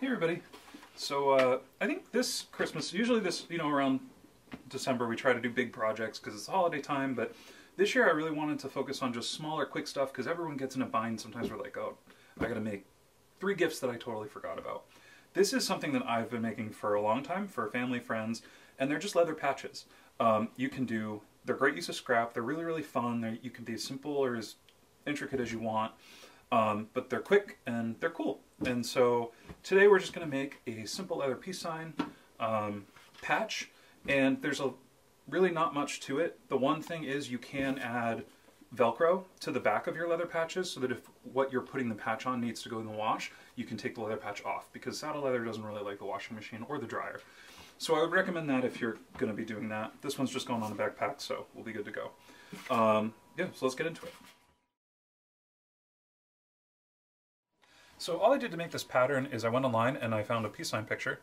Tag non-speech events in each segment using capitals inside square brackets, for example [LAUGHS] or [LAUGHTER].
Hey everybody. So uh, I think this Christmas, usually this, you know, around December we try to do big projects because it's holiday time, but this year I really wanted to focus on just smaller, quick stuff because everyone gets in a bind. Sometimes we're like, oh, I gotta make three gifts that I totally forgot about. This is something that I've been making for a long time for family, friends, and they're just leather patches. Um, you can do, they're great use of scrap, they're really, really fun, they're, you can be as simple or as intricate as you want. Um, but they're quick and they're cool. And so today we're just going to make a simple leather peace sign um, patch. And there's a really not much to it. The one thing is you can add Velcro to the back of your leather patches so that if what you're putting the patch on needs to go in the wash, you can take the leather patch off because saddle leather doesn't really like the washing machine or the dryer. So I would recommend that if you're going to be doing that. This one's just going on the backpack, so we'll be good to go. Um, yeah, so let's get into it. So all I did to make this pattern is I went online and I found a peace sign picture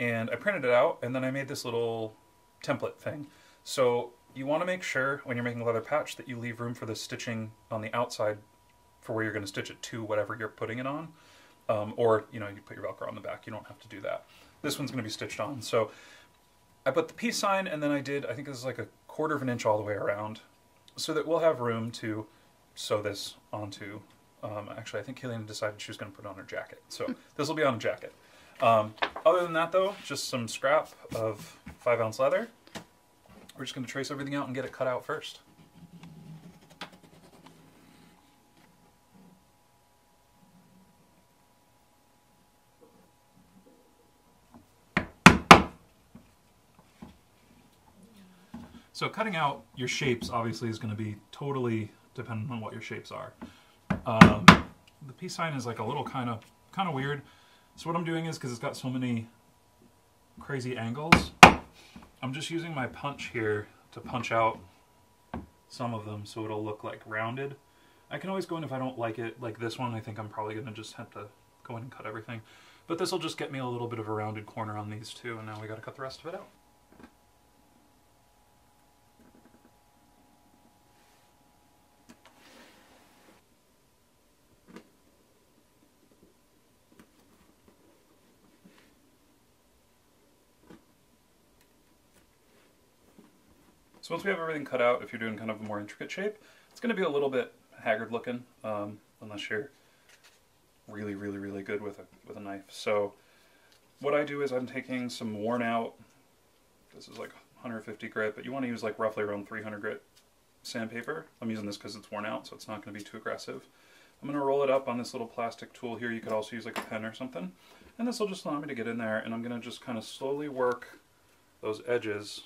and I printed it out and then I made this little template thing. So you want to make sure when you're making a leather patch that you leave room for the stitching on the outside for where you're going to stitch it to whatever you're putting it on. Um, or, you know, you put your Velcro on the back. You don't have to do that. This one's going to be stitched on. So I put the peace sign and then I did, I think this is like a quarter of an inch all the way around so that we'll have room to sew this onto um, actually, I think Kayleen decided she was going to put on her jacket. So [LAUGHS] this will be on a jacket. Um, other than that, though, just some scrap of 5 ounce leather. We're just going to trace everything out and get it cut out first. So cutting out your shapes obviously is going to be totally dependent on what your shapes are. Um, the peace sign is like a little kind of kind of weird. So what I'm doing is because it's got so many crazy angles, I'm just using my punch here to punch out some of them so it'll look like rounded. I can always go in if I don't like it, like this one, I think I'm probably going to just have to go in and cut everything. But this will just get me a little bit of a rounded corner on these two, and now we got to cut the rest of it out. So once we have everything cut out, if you're doing kind of a more intricate shape, it's going to be a little bit haggard looking, um, unless you're really, really, really good with a, with a knife. So what I do is I'm taking some worn out, this is like 150 grit, but you want to use like roughly around 300 grit sandpaper. I'm using this because it's worn out, so it's not going to be too aggressive. I'm going to roll it up on this little plastic tool here. You could also use like a pen or something. And this will just allow me to get in there, and I'm going to just kind of slowly work those edges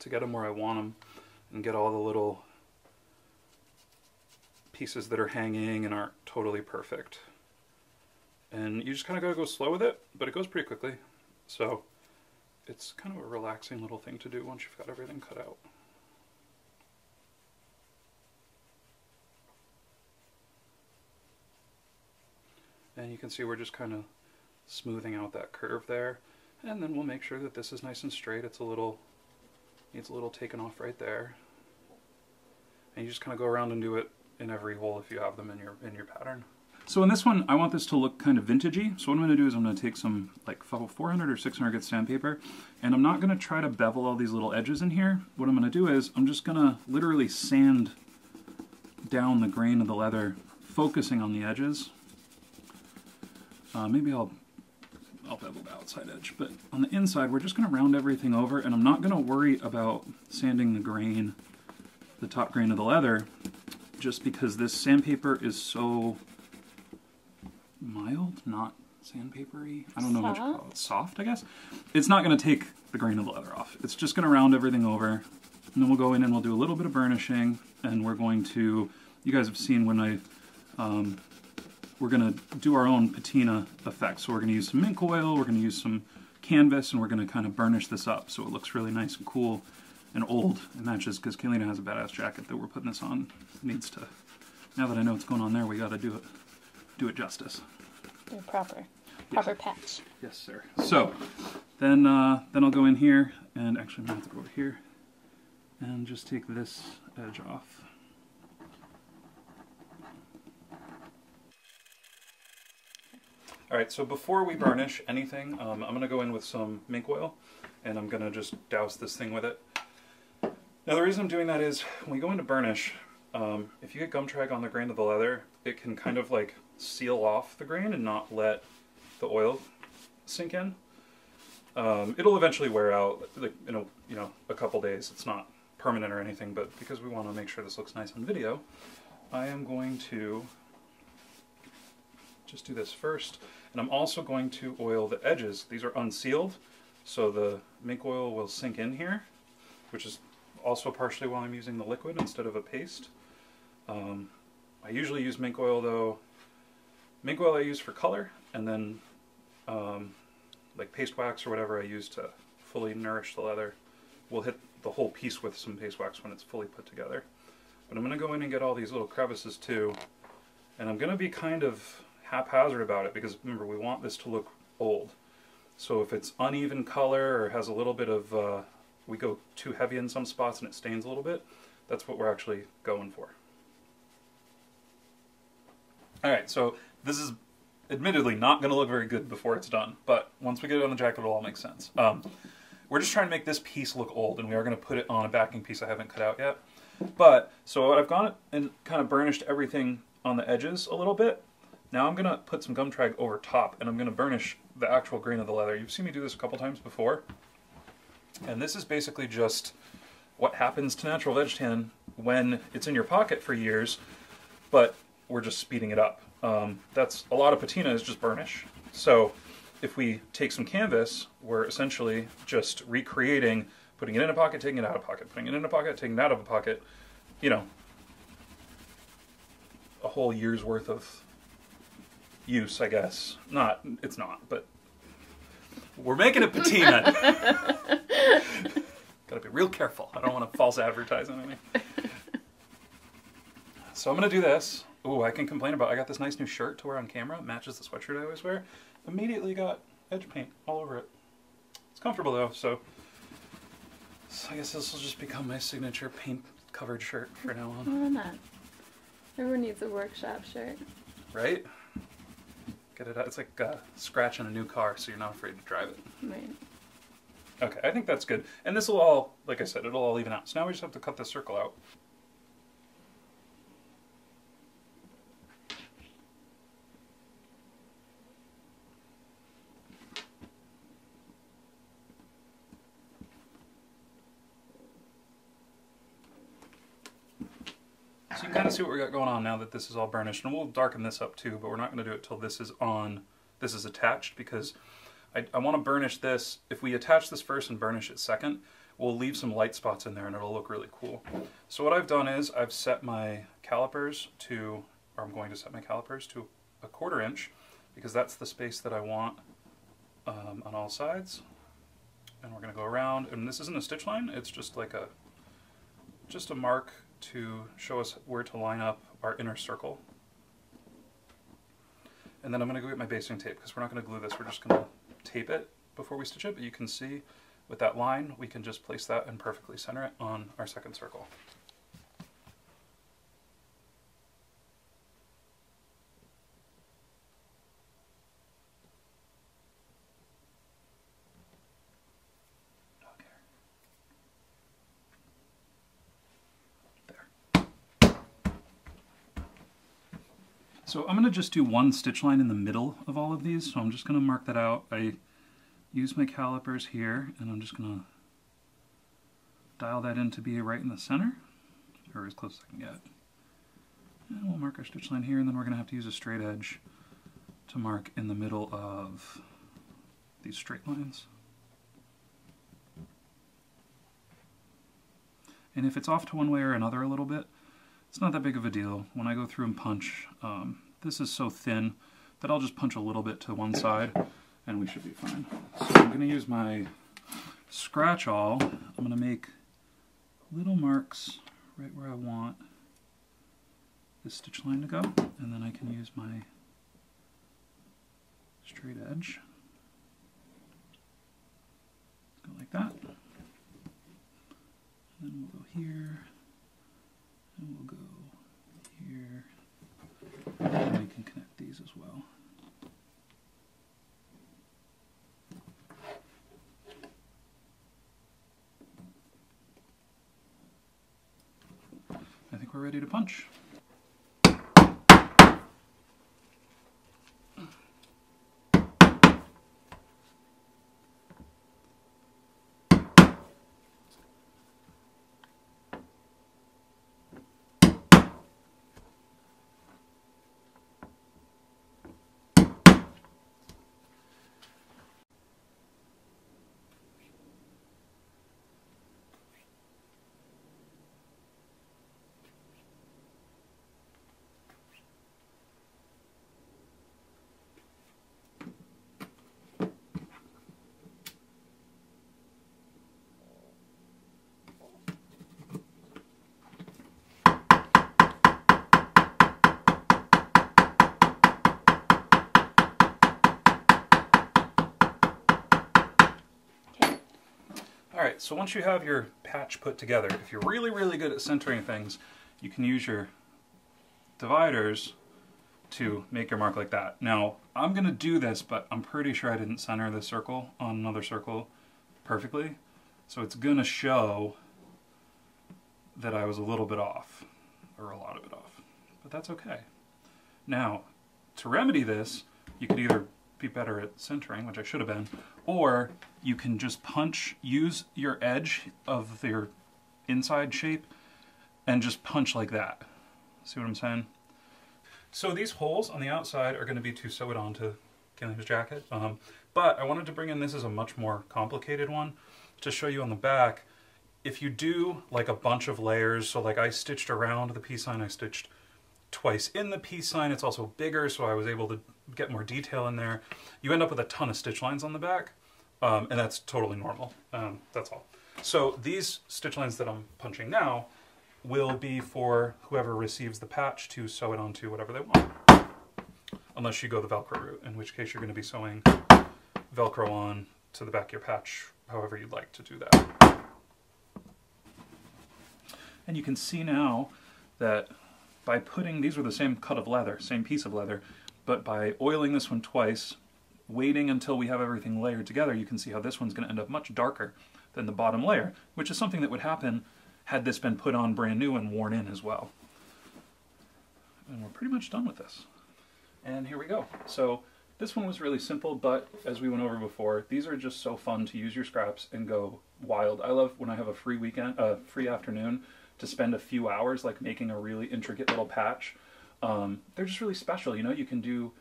to get them where I want them and get all the little pieces that are hanging and aren't totally perfect. And you just kind of got to go slow with it, but it goes pretty quickly. So it's kind of a relaxing little thing to do once you've got everything cut out. And you can see we're just kind of smoothing out that curve there. And then we'll make sure that this is nice and straight. It's a little Needs a little taken off right there. And you just kind of go around and do it in every hole if you have them in your in your pattern. So in this one, I want this to look kind of vintagey. So what I'm going to do is I'm going to take some like 400 or 600 grit sandpaper, and I'm not going to try to bevel all these little edges in here. What I'm going to do is I'm just going to literally sand down the grain of the leather, focusing on the edges. Uh, maybe I'll I'll bevel the outside edge. But on the inside, we're just going to round everything over, and I'm not going to worry about sanding the grain, the top grain of the leather, just because this sandpaper is so mild, not sandpapery. I don't know what you call it. Soft, I guess. It's not going to take the grain of the leather off. It's just going to round everything over. And then we'll go in and we'll do a little bit of burnishing, and we're going to, you guys have seen when I um, we're going to do our own patina effect. So we're going to use some mink oil, we're going to use some canvas, and we're going to kind of burnish this up so it looks really nice and cool and old. It matches because Kalina has a badass jacket that we're putting this on. It needs to, now that I know what's going on there, we got to do it, do it justice. Do proper, proper yes. patch. Yes, sir. So then, uh, then I'll go in here and actually I'm going to have to go over here and just take this edge off. All right, so before we burnish anything, um, I'm going to go in with some mink oil, and I'm going to just douse this thing with it. Now the reason I'm doing that is, when we go into burnish, um, if you get gum trag on the grain of the leather, it can kind of like seal off the grain and not let the oil sink in. Um, it'll eventually wear out like, in a, you know, a couple days. It's not permanent or anything, but because we want to make sure this looks nice on video, I am going to just do this first. And I'm also going to oil the edges. These are unsealed, so the mink oil will sink in here, which is also partially why I'm using the liquid instead of a paste. Um, I usually use mink oil though. Mink oil I use for color, and then um, like paste wax or whatever I use to fully nourish the leather. We'll hit the whole piece with some paste wax when it's fully put together. But I'm going to go in and get all these little crevices too. And I'm going to be kind of haphazard about it because remember we want this to look old. So if it's uneven color or has a little bit of, uh, we go too heavy in some spots and it stains a little bit, that's what we're actually going for. Alright, so this is admittedly not going to look very good before it's done, but once we get it on the jacket it'll all make sense. Um, we're just trying to make this piece look old and we are going to put it on a backing piece I haven't cut out yet. But, so I've gone and kind of burnished everything on the edges a little bit. Now I'm going to put some gum trag over top and I'm going to burnish the actual grain of the leather. You've seen me do this a couple times before. And this is basically just what happens to natural veg tan when it's in your pocket for years, but we're just speeding it up. Um, that's a lot of patina is just burnish. So if we take some canvas, we're essentially just recreating, putting it in a pocket, taking it out of a pocket, putting it in a pocket, taking it out of a pocket, you know, a whole year's worth of use, I guess. Not, it's not, but we're making a patina. [LAUGHS] Gotta be real careful. I don't want to false advertise anything. So I'm gonna do this. Ooh, I can complain about. I got this nice new shirt to wear on camera. It matches the sweatshirt I always wear. Immediately got edge paint all over it. It's comfortable though, so, so I guess this will just become my signature paint-covered shirt for now on. Why not? Everyone needs a workshop shirt. Right? Get it out. It's like uh, scratching a new car, so you're not afraid to drive it. Right. Okay, I think that's good. And this will all, like I said, it'll all even out. So now we just have to cut this circle out. Kind of see what we got going on now that this is all burnished. And we'll darken this up too, but we're not going to do it till this is on, this is attached because I, I want to burnish this. If we attach this first and burnish it second, we'll leave some light spots in there and it'll look really cool. So what I've done is I've set my calipers to, or I'm going to set my calipers to a quarter inch because that's the space that I want um, on all sides. And we're going to go around, and this isn't a stitch line, it's just like a, just a mark to show us where to line up our inner circle. And then I'm going to go get my basting tape because we're not going to glue this, we're just going to tape it before we stitch it, but you can see with that line we can just place that and perfectly center it on our second circle. So I'm going to just do one stitch line in the middle of all of these, so I'm just going to mark that out. I use my calipers here, and I'm just going to dial that in to be right in the center, or as close as I can get. And we'll mark our stitch line here, and then we're going to have to use a straight edge to mark in the middle of these straight lines. And if it's off to one way or another a little bit, it's not that big of a deal. When I go through and punch, um, this is so thin that I'll just punch a little bit to one side and we should be fine. So I'm going to use my scratch awl. I'm going to make little marks right where I want this stitch line to go and then I can use my straight edge. Go like that. And then we'll go here and we'll go here. And we can connect these as well. I think we're ready to punch. All right, so once you have your patch put together, if you're really, really good at centering things, you can use your dividers to make your mark like that. Now, I'm gonna do this, but I'm pretty sure I didn't center this circle on another circle perfectly. So it's gonna show that I was a little bit off, or a lot of it off, but that's okay. Now, to remedy this, you could either be better at centering, which I should have been, or you can just punch, use your edge of your inside shape and just punch like that. See what I'm saying? So these holes on the outside are going to be to sew it onto Kaylena's jacket, um, but I wanted to bring in this as a much more complicated one to show you on the back. If you do like a bunch of layers, so like I stitched around the peace sign, I stitched twice in the peace sign. It's also bigger, so I was able to get more detail in there. You end up with a ton of stitch lines on the back, um, and that's totally normal. Um, that's all. So these stitch lines that I'm punching now will be for whoever receives the patch to sew it onto whatever they want. Unless you go the Velcro route, in which case you're going to be sewing Velcro on to the back of your patch, however you'd like to do that. And you can see now that by putting, these were the same cut of leather, same piece of leather, but by oiling this one twice, waiting until we have everything layered together, you can see how this one's going to end up much darker than the bottom layer, which is something that would happen had this been put on brand new and worn in as well. And we're pretty much done with this. And here we go. So this one was really simple, but as we went over before, these are just so fun to use your scraps and go wild. I love when I have a free weekend, a uh, free afternoon to spend a few hours like making a really intricate little patch. Um, they're just really special. You know, you can do,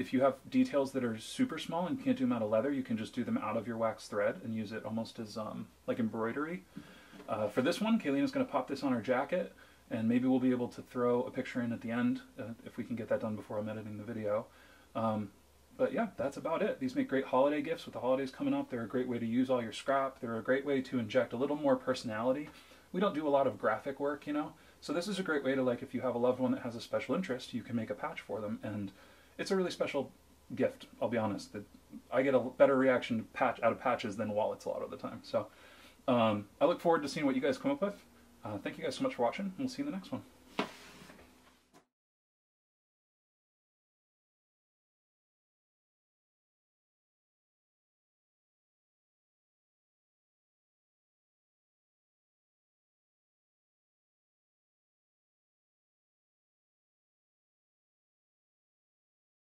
if you have details that are super small and you can't do them out of leather, you can just do them out of your wax thread and use it almost as um, like embroidery. Uh, for this one, Kaylena's going to pop this on her jacket and maybe we'll be able to throw a picture in at the end uh, if we can get that done before I'm editing the video. Um, but yeah, that's about it. These make great holiday gifts with the holidays coming up. They're a great way to use all your scrap. They're a great way to inject a little more personality we don't do a lot of graphic work, you know. So this is a great way to like if you have a loved one that has a special interest, you can make a patch for them, and it's a really special gift. I'll be honest. That I get a better reaction to patch out of patches than wallets a lot of the time. So um, I look forward to seeing what you guys come up with. Uh, thank you guys so much for watching. We'll see you in the next one.